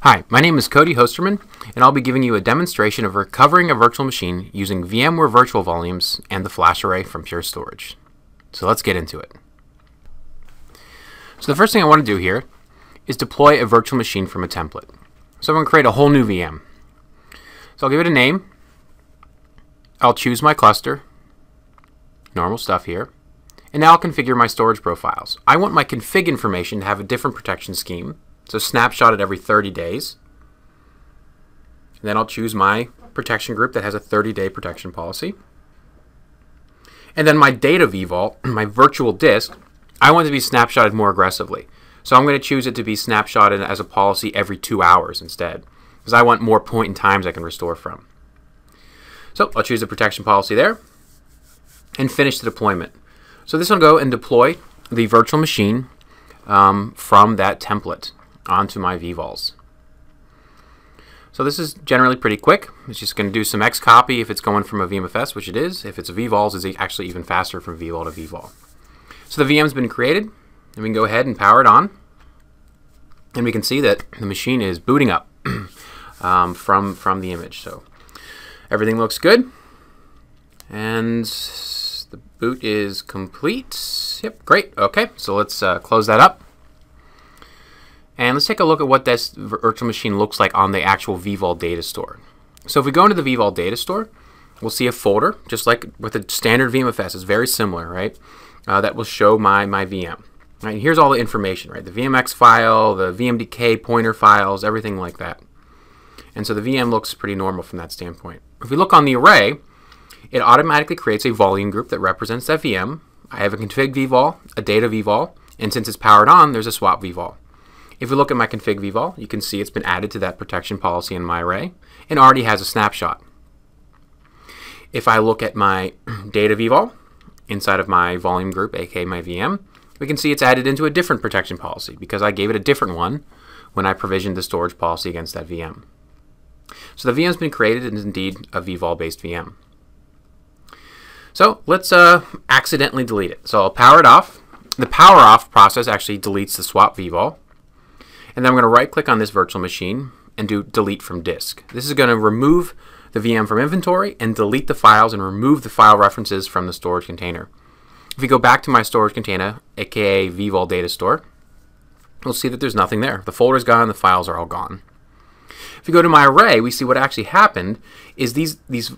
Hi, my name is Cody Hosterman, and I'll be giving you a demonstration of recovering a virtual machine using VMware Virtual Volumes and the flash array from Pure Storage. So let's get into it. So the first thing I want to do here is deploy a virtual machine from a template. So I'm going to create a whole new VM. So I'll give it a name. I'll choose my cluster. Normal stuff here. And now I'll configure my storage profiles. I want my config information to have a different protection scheme. So snapshot it every 30 days. And then I'll choose my protection group that has a 30-day protection policy. And then my data vvol, my virtual disk, I want it to be snapshotted more aggressively. So I'm going to choose it to be snapshotted as a policy every two hours instead, because I want more point in times I can restore from. So I'll choose the protection policy there and finish the deployment. So this will go and deploy the virtual machine um, from that template onto my vvols. So this is generally pretty quick. It's just going to do some xcopy if it's going from a VMFS, which it is. If it's a vvols, it's actually even faster from vvol to vvol. So the VM's been created, and we can go ahead and power it on. And we can see that the machine is booting up um, from, from the image. So everything looks good. And the boot is complete. Yep, great. Okay, so let's uh, close that up. And let's take a look at what this virtual machine looks like on the actual vVol data store. So if we go into the vVol data store, we'll see a folder, just like with a standard VMFS. It's very similar, right? Uh, that will show my, my VM. Right, here's all the information, right? The VMX file, the VMDK pointer files, everything like that. And so the VM looks pretty normal from that standpoint. If we look on the array, it automatically creates a volume group that represents that VM. I have a config vvol, a data vvol, and since it's powered on, there's a swap vvol. If we look at my config vvol, you can see it's been added to that protection policy in my array and already has a snapshot. If I look at my data vvol inside of my volume group, aka my VM, we can see it's added into a different protection policy because I gave it a different one when I provisioned the storage policy against that VM. So the VM's been created and is indeed a vvol based VM. So let's uh, accidentally delete it. So I'll power it off. The power off process actually deletes the swap vvol. And then I'm going to right click on this virtual machine and do delete from disk. This is going to remove the VM from inventory and delete the files and remove the file references from the storage container. If we go back to my storage container, aka vvol data store, we'll see that there's nothing there. The folder's gone, the files are all gone. If we go to my array, we see what actually happened is these, these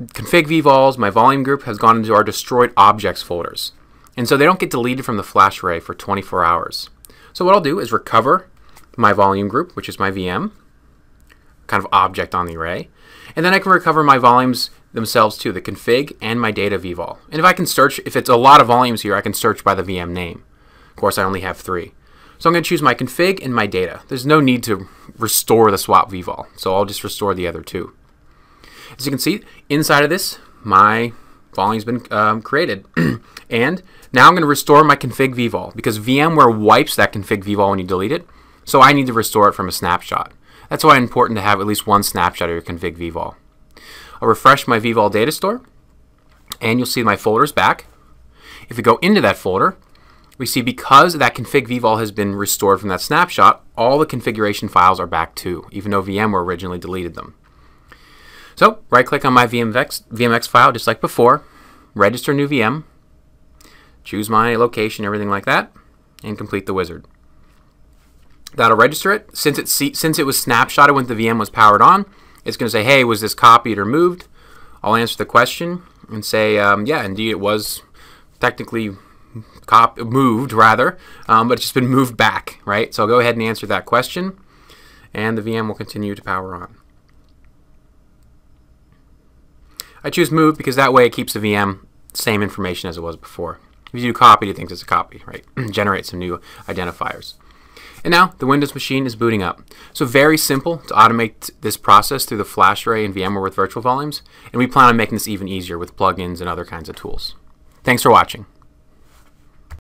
config vvols, my volume group, has gone into our destroyed objects folders. And so they don't get deleted from the flash array for 24 hours. So what I'll do is recover my volume group, which is my VM, kind of object on the array. And then I can recover my volumes themselves too, the config and my data vvol. And if I can search, if it's a lot of volumes here, I can search by the VM name. Of course, I only have three. So I'm going to choose my config and my data. There's no need to restore the swap vvol, so I'll just restore the other two. As you can see, inside of this, my volume's been um, created. and now I'm going to restore my config vvol because VMware wipes that config vvol when you delete it. So I need to restore it from a snapshot. That's why it's important to have at least one snapshot of your config vvol. I'll refresh my vvol data store, and you'll see my folder's back. If we go into that folder, we see because that config vvol has been restored from that snapshot, all the configuration files are back too, even though VMware originally deleted them. So right click on my VMX, VMX file just like before, register new VM, choose my location, everything like that, and complete the wizard. That'll register it. Since it, since it was snapshotted when the VM was powered on, it's going to say, hey, was this copied or moved? I'll answer the question and say, um, yeah, indeed it was technically cop moved, rather, um, but it's just been moved back, right? So I'll go ahead and answer that question, and the VM will continue to power on. I choose move because that way it keeps the VM same information as it was before. If you do copy, it thinks it's a copy, right? Generate some new identifiers. And now the Windows machine is booting up. So very simple to automate this process through the flash array and VMware with virtual volumes. And we plan on making this even easier with plugins and other kinds of tools. Thanks for watching.